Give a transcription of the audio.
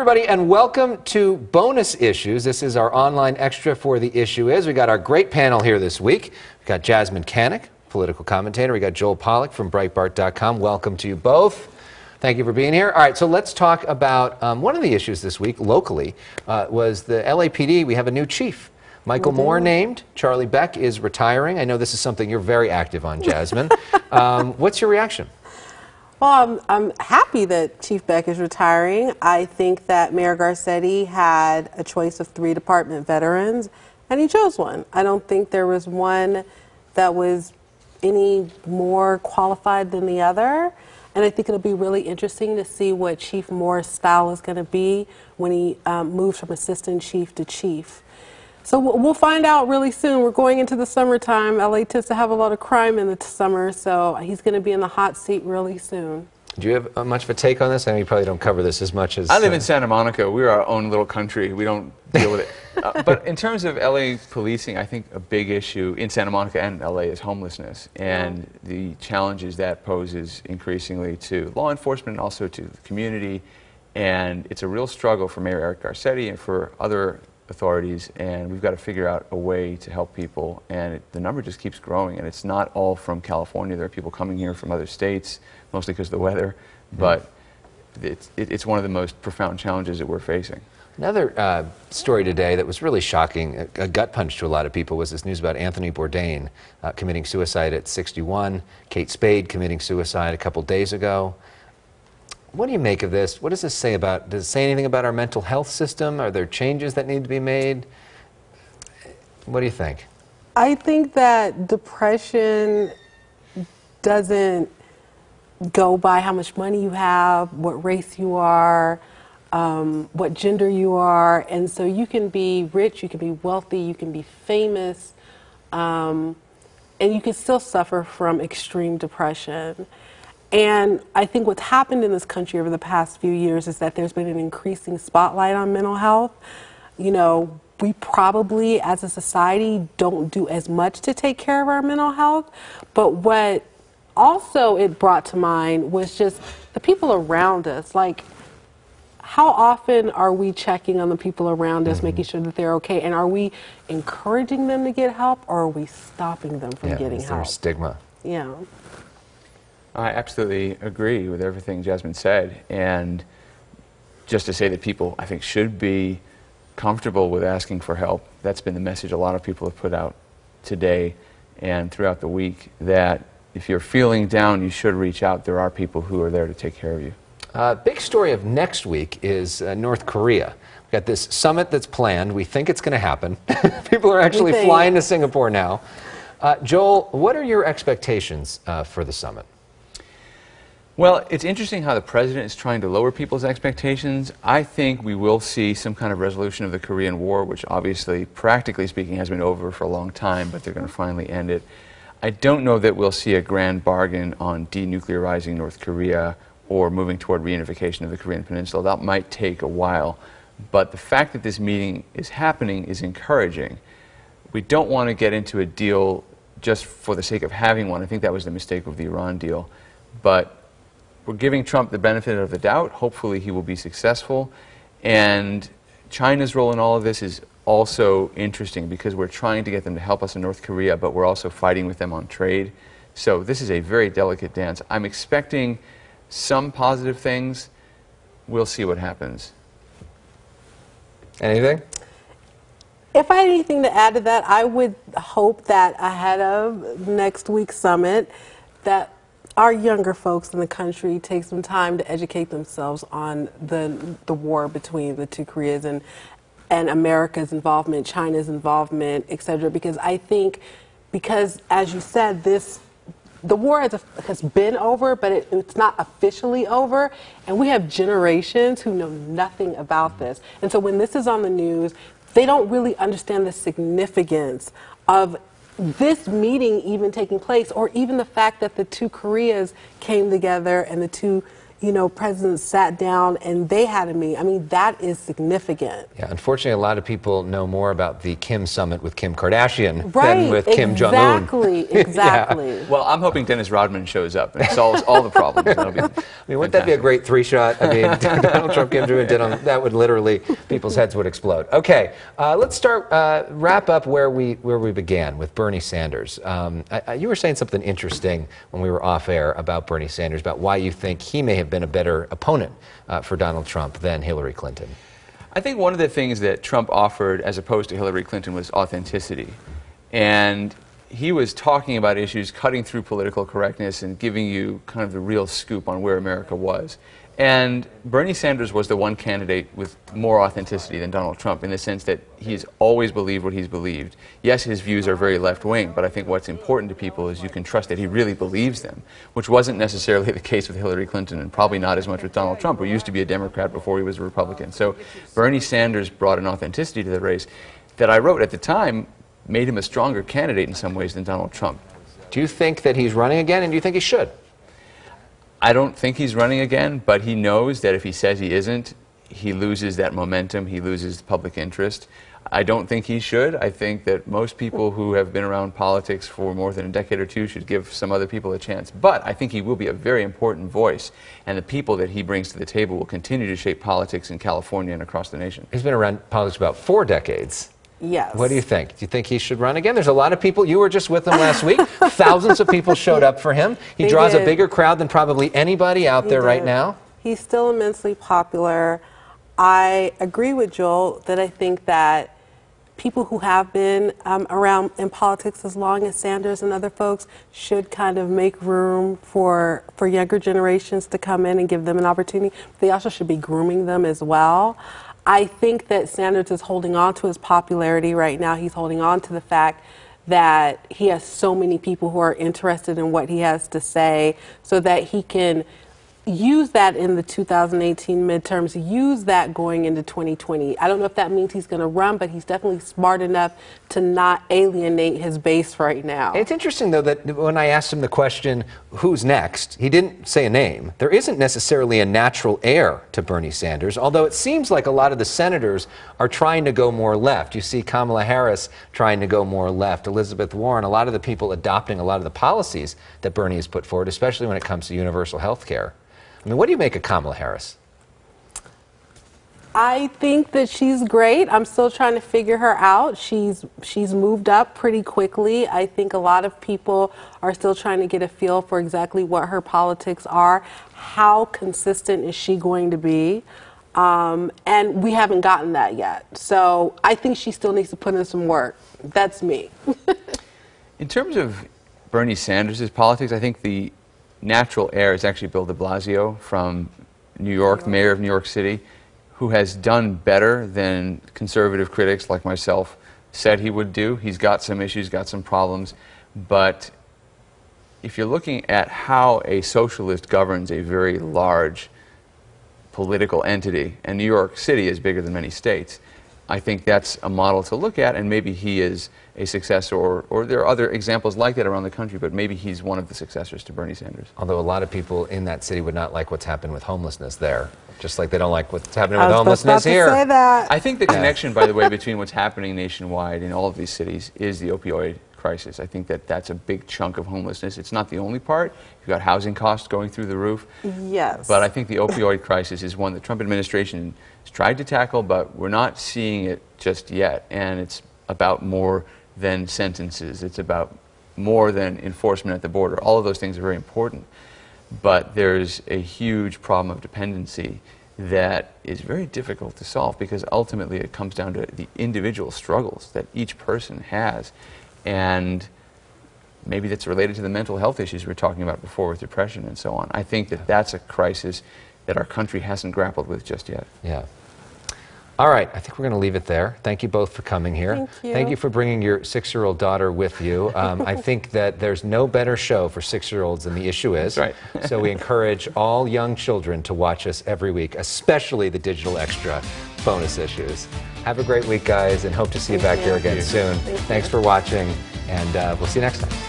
everybody, and welcome to Bonus Issues. This is our online extra for the issue is. We got our great panel here this week. We got Jasmyne Cannick, political commentator. We got Joel Pollak from Breitbart.com. Welcome to you both. Thank you for being here. All right, so let's talk about um, one of the issues this week locally uh, was the LAPD. We have a new chief. Michel Moore named. Charlie Beck is retiring. I know this is something you're very active on, Jasmyne. um, what's your reaction? Well, I'm, I'm happy that Chief Beck is retiring. I think that Mayor Garcetti had a choice of three department veterans, and he chose one. I don't think there was one that was any more qualified than the other. And I think it'll be really interesting to see what Chief Moore's style is going to be when he um, moves from assistant chief to chief. So we'll find out really soon. We're going into the summertime. LA tends to have a lot of crime in the summer, so he's going to be in the hot seat really soon. Do you have uh, much of a take on this? I know you probably don't cover this as much as. I live uh, in Santa Monica. We're our own little country. We don't deal with it. uh, but in terms of LA policing, I think a big issue in Santa Monica and LA is homelessness and yeah. the challenges that poses increasingly to law enforcement and also to the community. And it's a real struggle for Mayor Eric Garcetti and for other authorities, and we've got to figure out a way to help people. And it, the number just keeps growing, and it's not all from California. There are people coming here from other states, mostly because of the weather, mm-hmm. but it's, it, it's one of the most profound challenges that we're facing. Another uh, story today that was really shocking, a, a, gut punch to a lot of people, was this news about Anthony Bourdain uh, committing suicide at 61, Kate Spade committing suicide a couple days ago. What do you make of this? What does this say about, does it say anything about our mental health system? Are there changes that need to be made? What do you think? I think that depression doesn't go by how much money you have, what race you are, um, what gender you are. And so you can be rich, you can be wealthy, you can be famous, um, and you can still suffer from extreme depression. And I think what's happened in this country over the past few years is that there's been an increasing spotlight on mental health. You know, we probably as a society don't do as much to take care of our mental health. But what also it brought to mind was just the people around us. Like, how often are we checking on the people around us, mm-hmm. making sure that they're okay? And are we encouraging them to get help or are we stopping them from yeah, getting help? There stigma. Yeah. I absolutely agree with everything Jasmyne said. And just to say that people, I think, should be comfortable with asking for help. That's been the message a lot of people have put out today and throughout the week that if you're feeling down, you should reach out. There are people who are there to take care of you. Uh, big story of next week is uh, North Korea. We've got this summit that's planned. We think it's going to happen. people are actually flying to Singapore now. Uh, Joel, what are your expectations uh, for the summit? Well, it's interesting how the president is trying to lower people's expectations. I think we will see some kind of resolution of the Korean War, which obviously, practically speaking, has been over for a long time, but they're going to finally end it. I don't know that we'll see a grand bargain on denuclearizing North Korea or moving toward reunification of the Korean Peninsula. That might take a while. But the fact that this meeting is happening is encouraging. We don't want to get into a deal just for the sake of having one. I think that was the mistake of the Iran deal. But we're giving Trump the benefit of the doubt. Hopefully, he will be successful. And China's role in all of this is also interesting because we're trying to get them to help us in North Korea, but we're also fighting with them on trade. So this is a very delicate dance. I'm expecting some positive things. We'll see what happens. Anything? If I had anything to add to that, I would hope that ahead of next week's summit, that our younger folks in the country take some time to educate themselves on the the war between the two Koreas and and America's involvement, China's involvement, et cetera, because I think because as you said, this the war has, has been over, but it, it's not officially over. And we have generations who know nothing about this. And so when this is on the news, they don't really understand the significance of this meeting even taking place, or even the fact that the two Koreas came together and the two you know, presidents sat down and they had a meeting. I mean, that is significant. Yeah, unfortunately, a lot of people know more about the Kim summit with Kim Kardashian Right. than with Kim Jong Un. Exactly. Exactly. Well, I'm hoping Dennis Rodman shows up and solves all the problems. Be I mean, wouldn't that be a great three shot? I mean, Donald Trump, Kim Jong Un, did on that would literally people's heads would explode. Okay, uh, let's start uh, wrap up where we where we began with Bernie Sanders. Um, I, I, you were saying something interesting when we were off air about Bernie Sanders about why you think he may have been a better opponent uh, for Donald Trump than Hillary Clinton. I think one of the things that Trump offered as opposed to Hillary Clinton was authenticity. And he was talking about issues, cutting through political correctness and giving you kind of the real scoop on where America was. And Bernie Sanders was the one candidate with more authenticity than Donald Trump in the sense that he's always believed what he's believed. Yes, his views are very left wing, but I think what's important to people is you can trust that he really believes them, which wasn't necessarily the case with Hillary Clinton and probably not as much with Donald Trump, who used to be a Democrat before he was a Republican. So Bernie Sanders brought an authenticity to the race that I wrote at the time made him a stronger candidate in some ways than Donald Trump. Do you think that he's running again, and do you think he should? I don't think he's running again, but he knows that if he says he isn't, he loses that momentum, he loses public interest. I don't think he should. I think that most people who have been around politics for more than a decade or two should give some other people a chance. But I think he will be a very important voice, and the people that he brings to the table will continue to shape politics in California and across the nation. He's been around politics about four decades. Yes. What do you think? Do you think he should run again? There's a lot of people. You were just with him last week. Thousands of people showed up for him. He They draws a bigger crowd than probably anybody out He there right now. He's still immensely popular. I agree with Joel that I think that people who have been um, around in politics as long as Sanders and other folks should kind of make room for for younger generations to come in and give them an opportunity. They also should be grooming them as well. I think that Sanders is holding on to his popularity right now. He's holding on to the fact that he has so many people who are interested in what he has to say so that he can use that in the 2018 midterms, use that going into 2020. I don't know if that means he's going to run, but he's definitely smart enough to not alienate his base right now. It's interesting, though, that when I asked him the question, who's next, he didn't say a name. There isn't necessarily a natural heir to Bernie Sanders, although it seems like a lot of the senators are trying to go more left. You see Kamala Harris trying to go more left, Elizabeth Warren, a lot of the people adopting a lot of the policies that Bernie has put forward, especially when it comes to universal health care. I mean, what do you make of Kamala Harris? I think that she's great. I'm still trying to figure her out. She's she's moved up pretty quickly. I think a lot of people are still trying to get a feel for exactly what her politics are. How consistent is she going to be? Um, and we haven't gotten that yet. So I think she still needs to put in some work. That's me. In terms of Bernie Sanders' politics, I think the natural heir is actually Bill de Blasio from New York, the mayor of New York City, who has done better than conservative critics like myself said he would do. He's got some issues, got some problems, but if you're looking at how a socialist governs a very large political entity, and New York City is bigger than many states, I think that's a model to look at, and maybe he is a successor, or, or there are other examples like that around the country, but maybe he's one of the successors to Bernie Sanders. Although a lot of people in that city would not like what's happened with homelessness there, just like they don't like what's happening with homelessness about to here. say that. I think the connection, by the way, between what's happening nationwide in all of these cities is the opioid crisis. I think that that's a big chunk of homelessness. It's not the only part. You've got housing costs going through the roof. yes. But I think the opioid crisis is one the Trump administration has tried to tackle, but we're not seeing it just yet. And it's about more than sentences. It's about more than enforcement at the border. All of those things are very important. But there's a huge problem of dependency that is very difficult to solve because ultimately it comes down to the individual struggles that each person has. And maybe that's related to the mental health issues we were talking about before with depression and so on. I think that that's a crisis that our country hasn't grappled with just yet. Yeah. All right, I think we're going to leave it there. Thank you both for coming here. Thank you. Thank you for bringing your six year old daughter with you. Um, I think that there's no better show for six year olds than The Issue Is. That's so we encourage all young children to watch us every week, especially the digital extra bonus issues. Have a great week, guys, and hope to see you Thank back here you. again soon. Thank you. Thanks for watching, and uh, we'll see you next time.